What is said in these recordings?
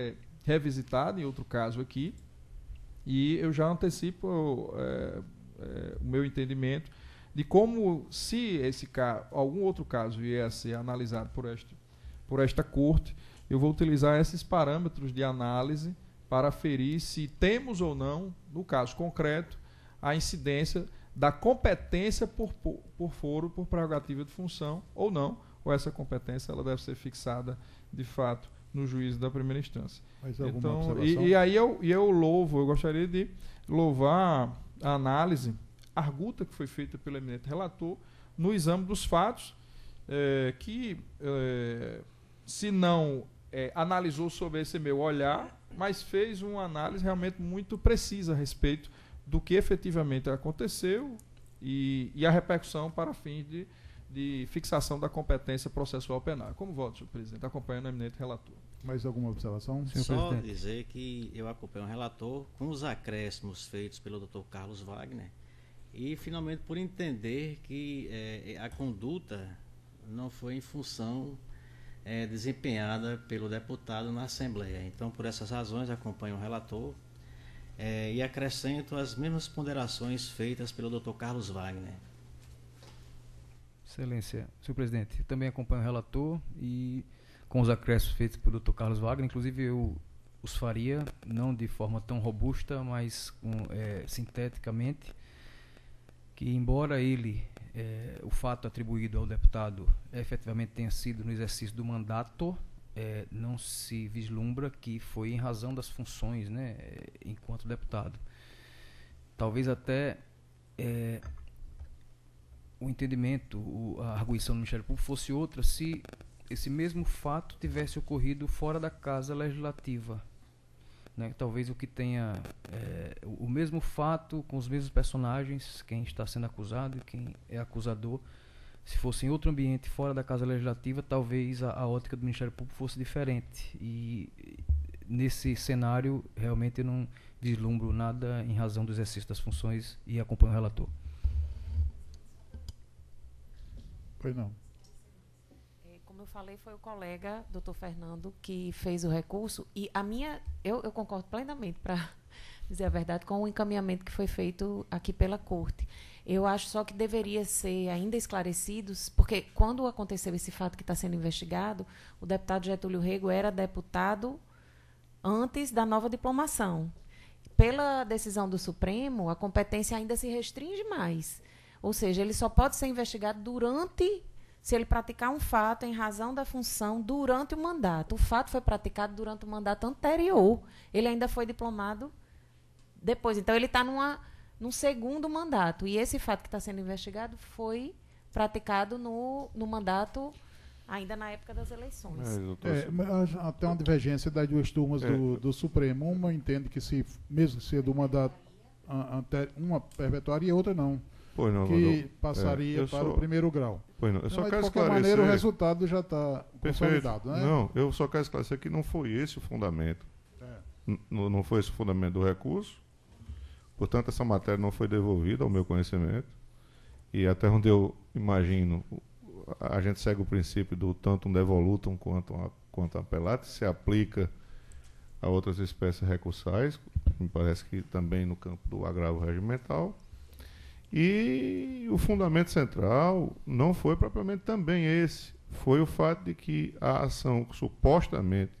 é, revisitado em outro caso aqui. E eu já antecipo é, é, o meu entendimento de como, se esse caso, algum outro caso vier a ser analisado por esta, por esta corte, eu vou utilizar esses parâmetros de análise para aferir se temos ou não, no caso concreto, a incidência da competência por, por, por foro, por prerrogativa de função ou não, ou essa competência ela deve ser fixada de fato no juízo da primeira instância. então, e, e, aí eu, eu louvo, eu gostaria de louvar a análise arguta que foi feita pelo eminente relator no exame dos fatos, é, que é, se não é, analisou sobre esse meu olhar, mas fez uma análise realmente muito precisa a respeito do que efetivamente aconteceu e, e a repercussão para fins de, de fixação da competência processual penal. Como voto, senhor presidente, acompanhando o eminente relator. Mais alguma observação, senhor Só presidente? dizer que eu acompanho o relator com os acréscimos feitos pelo Dr. Carlos Wagner e finalmente por entender que é, a conduta não foi em função é, desempenhada pelo deputado na Assembleia. Então, por essas razões, acompanho o relator é, e acrescento as mesmas ponderações feitas pelo Dr. Carlos Wagner. Excelência, senhor presidente, também acompanho o relator e com os acréscimos feitos pelo Dr. Carlos Wagner, inclusive eu os faria, não de forma tão robusta, mas um, é, sinteticamente, que embora ele, é, o fato atribuído ao deputado efetivamente tenha sido no exercício do mandato, é, não se vislumbra que foi em razão das funções, né, enquanto deputado. Talvez até é, o entendimento, o, a arguição do Ministério Público fosse outra se esse mesmo fato tivesse ocorrido fora da casa legislativa. Né? Talvez o que tenha é, o mesmo fato com os mesmos personagens, quem está sendo acusado e quem é acusador, se fosse em outro ambiente fora da Casa Legislativa, talvez a, a ótica do Ministério Público fosse diferente. E nesse cenário, realmente eu não vislumbro nada em razão do exercício das funções e acompanho o relator. Pois não. Falei, foi o colega, doutor Fernando, que fez o recurso. E a minha. Eu, eu concordo plenamente, para dizer a verdade, com o encaminhamento que foi feito aqui pela Corte. Eu acho só que deveria ser ainda esclarecidos, porque quando aconteceu esse fato que está sendo investigado, o deputado Getúlio Rego era deputado antes da nova diplomação. Pela decisão do Supremo, a competência ainda se restringe mais. Ou seja, ele só pode ser investigado durante se ele praticar um fato em razão da função durante o mandato. O fato foi praticado durante o mandato anterior. Ele ainda foi diplomado depois. Então, ele está num segundo mandato. E esse fato que está sendo investigado foi praticado no, no mandato ainda na época das eleições. É, é, até uma divergência das duas turmas é. do, do, Supremo. Uma entende que se mesmo que seja do mandato uma perpetuaria e outra não. Pois não, que passaria é, para sou... o primeiro grau. Pois não, eu só então, quero de qualquer esclarecer. maneira, o resultado já está consolidado, né? Não, eu só quero esclarecer que não foi esse o fundamento. É. Não foi esse o fundamento do recurso. Portanto, essa matéria não foi devolvida ao meu conhecimento. E até onde eu imagino, a gente segue o princípio do tanto um devolutum quanto a, quanto a se aplica a outras espécies recursais, me parece que também no campo do agravo regimental. E o fundamento central não foi propriamente também esse, foi o fato de que a ação supostamente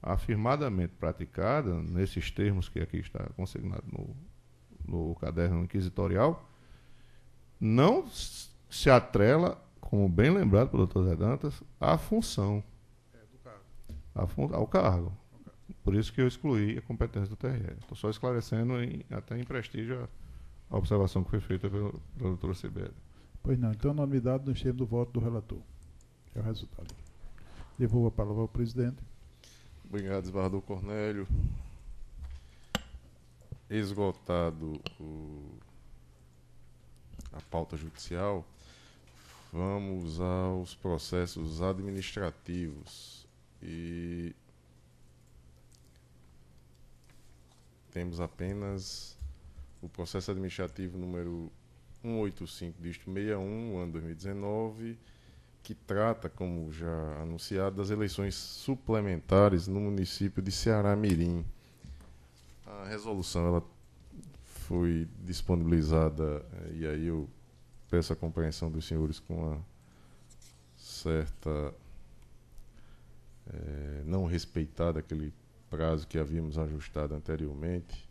afirmadamente praticada, nesses termos que aqui está consignado no, no caderno inquisitorial, não se atrela, como bem lembrado pelo Dr. Zé Dantas, à função. É, fun ao cargo. Por isso que eu excluí a competência do TRE. Estou só esclarecendo em, até em prestígio a, a, observação que foi feita pelo, pelo doutor Sibeli. Pois não, então unanimidade no termos do voto do relator. É o resultado. Devolvo a palavra ao presidente. Obrigado, desembargador Cornélio. Esgotado o, a pauta judicial, vamos aos processos administrativos. E temos apenas o processo administrativo número 185, dígito 61, ano 2019, que trata, como já anunciado, das eleições suplementares no município de Ceará Mirim. A resolução ela foi disponibilizada eh, e aí eu peço a compreensão dos senhores com uma certa é, não respeitada aquele prazo que havíamos ajustado anteriormente,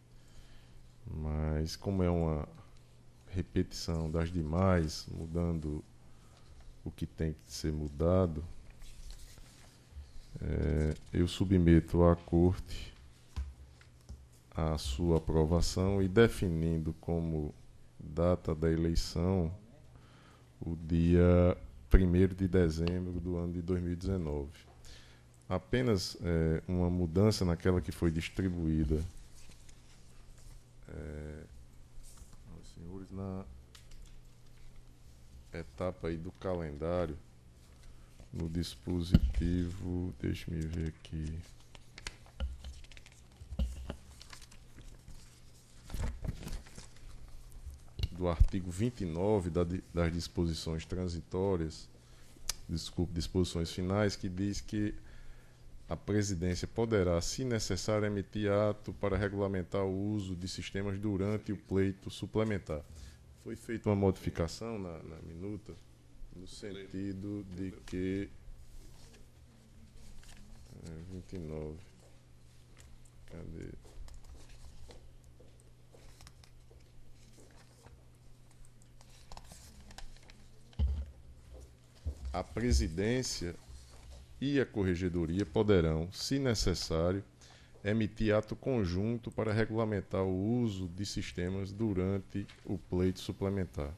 mas como é uma repetição das demais, mudando o que tem que ser mudado, é, eu submeto à Corte a sua aprovação e definindo como data da eleição o dia 1 de dezembro do ano de 2019. Apenas é, uma mudança naquela que foi distribuída. É, senhores, na etapa aí do calendário, no dispositivo, deixe-me ver aqui. Do artigo 29 da, das disposições transitórias, desculpe, disposições finais, que diz que a presidência poderá, se necessário, emitir ato para regulamentar o uso de sistemas durante o pleito suplementar. Foi feita uma modificação na, na minuta, no sentido de que. É, 29. Cadê? A presidência e a corregedoria poderão, se necessário, emitir ato conjunto para regulamentar o uso de sistemas durante o pleito suplementar.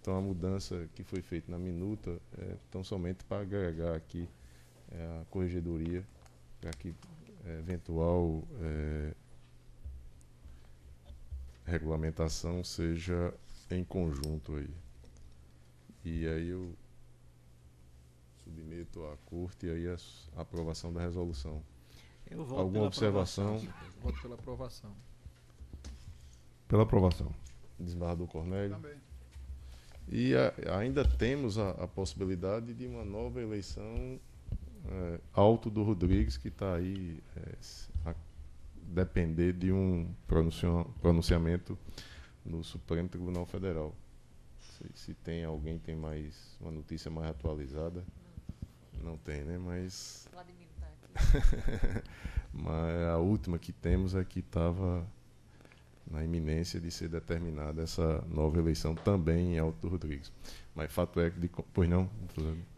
Então, a mudança que foi feita na minuta é tão somente para agregar aqui é, a corregedoria para que é, eventual é, regulamentação seja em conjunto aí. E aí eu submeto à corte aí a aprovação da resolução. Eu voto Alguma pela observação? aprovação. Voto pela aprovação. Pela aprovação. Desembargador Cornélio. Também. E a- ainda temos a, a possibilidade de uma nova eleição é, Alto do Rodrigues, que está aí é, a depender de um pronuncio- pronunciamento no Supremo Tribunal Federal. Se, se tem alguém tem mais uma notícia mais atualizada, não tem, né? Mas Vladimir tá aqui. Mas a última que temos é que estava na iminência de ser determinada essa nova eleição também em Alto Rodrigues. Mas fato é que. De, pois não?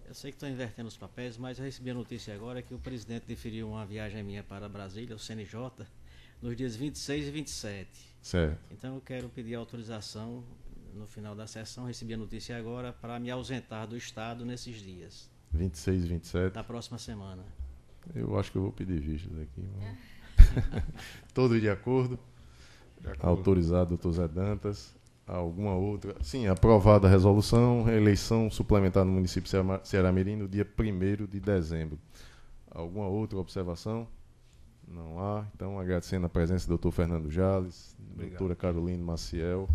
Eu sei que estão invertendo os papéis, mas eu recebi a notícia agora que o presidente deferiu uma viagem minha para Brasília, o CNJ, nos dias 26 e 27. Certo. Então eu quero pedir autorização no final da sessão, recebi a notícia agora, para me ausentar do Estado nesses dias, 26 e 27. da próxima semana. Eu acho que eu vou pedir vistas aqui. mas- Todos de acordo? Autorizado, doutor Zé Dantas. Alguma outra? Sim, aprovada a resolução. Eleição suplementar no município de Ceará- Mirim no dia 1 de dezembro. Alguma outra observação? Não há. Então, agradecendo a presença do doutor Fernando Jales, doutora Carolina Maciel.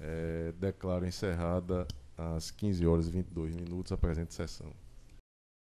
eh, declaro encerrada às 15 horas e 22 minutos a presente sessão.